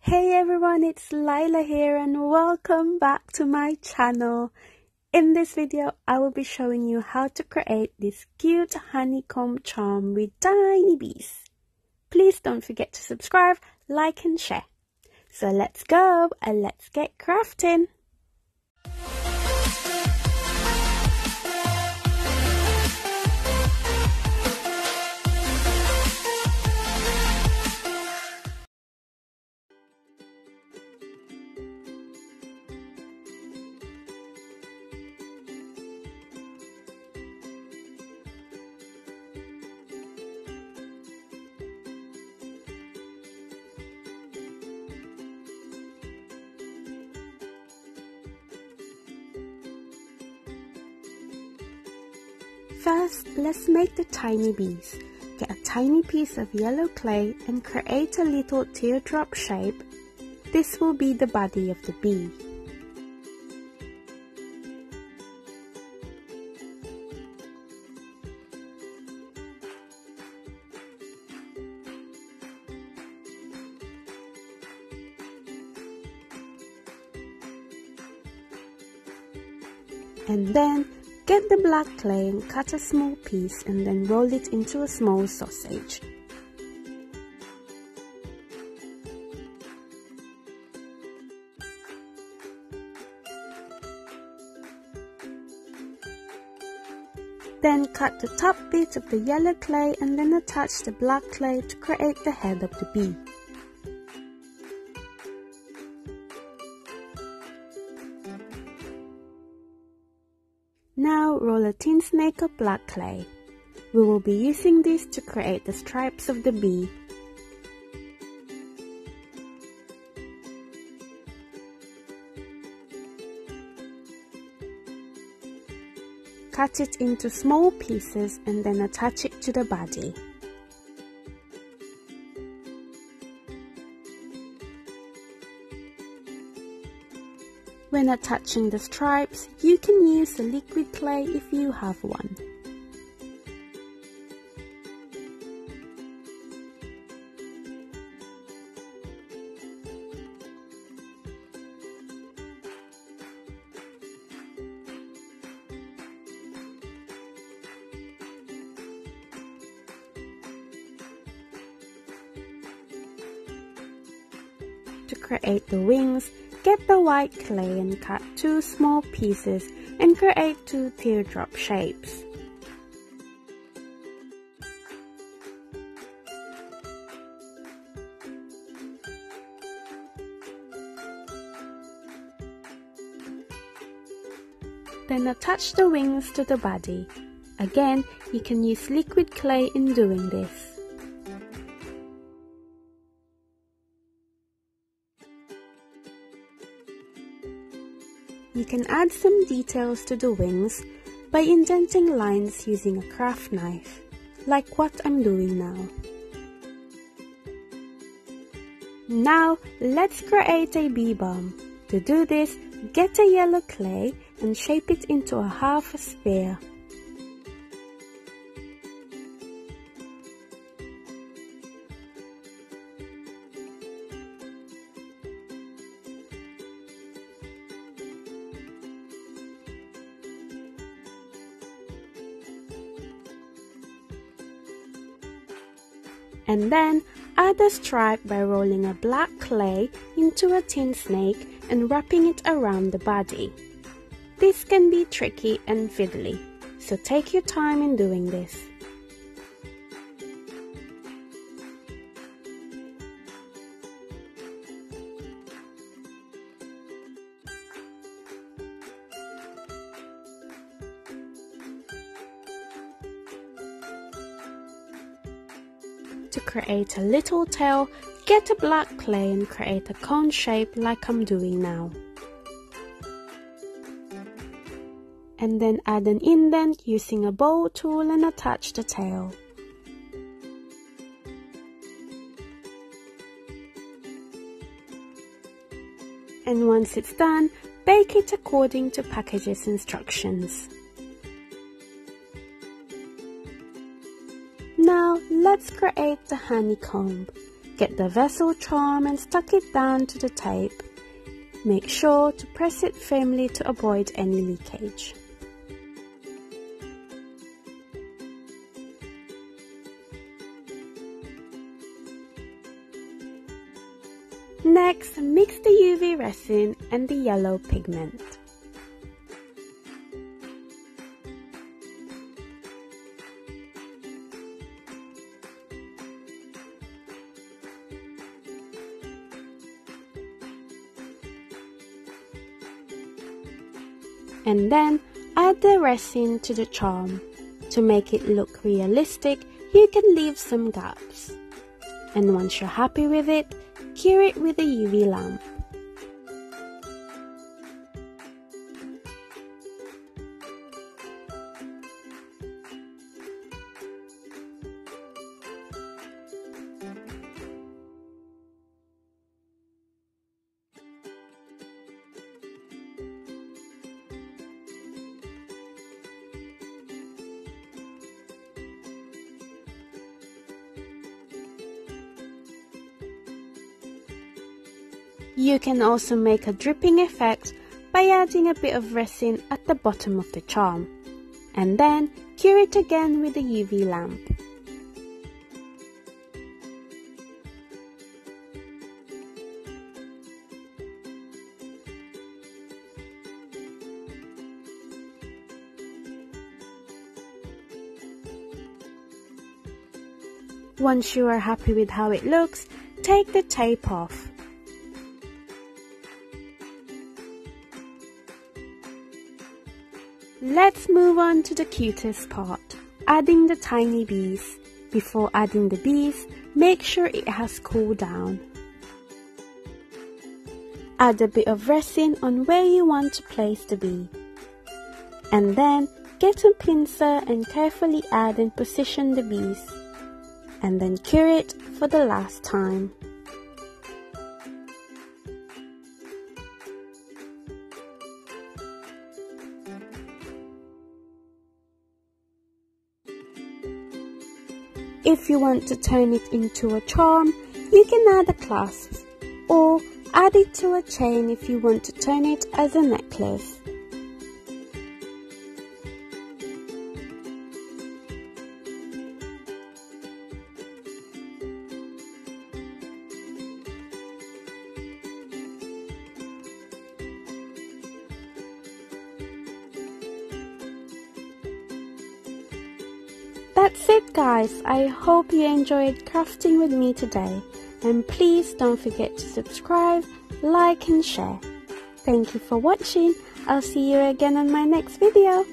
Hey everyone, it's Lila here and welcome back to my channel. In this video, I will be showing you how to create this cute honeycomb charm with tiny bees. Please don't forget to subscribe, like and share. So let's go and let's get crafting. First, let's make the tiny bees. Get a tiny piece of yellow clay and create a little teardrop shape. This will be the body of the bee. And then Get the black clay and cut a small piece and then roll it into a small sausage. Then cut the top bit of the yellow clay and then attach the black clay to create the head of the bee. Now roll a tin snake of black clay. We will be using this to create the stripes of the bee. Cut it into small pieces and then attach it to the body. When attaching the stripes, you can use a liquid clay if you have one. To create the wings, Get the white clay and cut two small pieces and create two teardrop shapes. Then attach the wings to the body. Again, you can use liquid clay in doing this. You can add some details to the wings by indenting lines using a craft knife, like what I'm doing now. Now, let's create a bee bomb. To do this, get a yellow clay and shape it into a half a sphere. And then add a stripe by rolling a black clay into a tin snake and wrapping it around the body. This can be tricky and fiddly, so take your time in doing this. To create a little tail, get a black clay and create a cone shape like I'm doing now. And then add an indent using a bow tool and attach the tail. And once it's done, bake it according to package's instructions. Let's create the honeycomb. Get the bezel charm and stuck it down to the tape. Make sure to press it firmly to avoid any leakage. Next, mix the UV resin and the yellow pigment. And then add the resin to the charm. To make it look realistic, you can leave some gaps. And once you're happy with it, Cure it with a UV lamp. You can also make a dripping effect by adding a bit of resin at the bottom of the charm, and then cure it again with a UV lamp. Once you are happy with how it looks, take the tape off. Let's move on to the cutest part, adding the tiny bees. Before adding the bees, make sure it has cooled down. Add a bit of resin on where you want to place the bee. And then get a pincer and carefully add and position the bees. And then cure it for the last time. If you want to turn it into a charm, you can add a clasp or add it to a chain if you want to turn it as a necklace. That's it guys, I hope you enjoyed crafting with me today and please don't forget to subscribe, like and share. Thank you for watching, I'll see you again on my next video.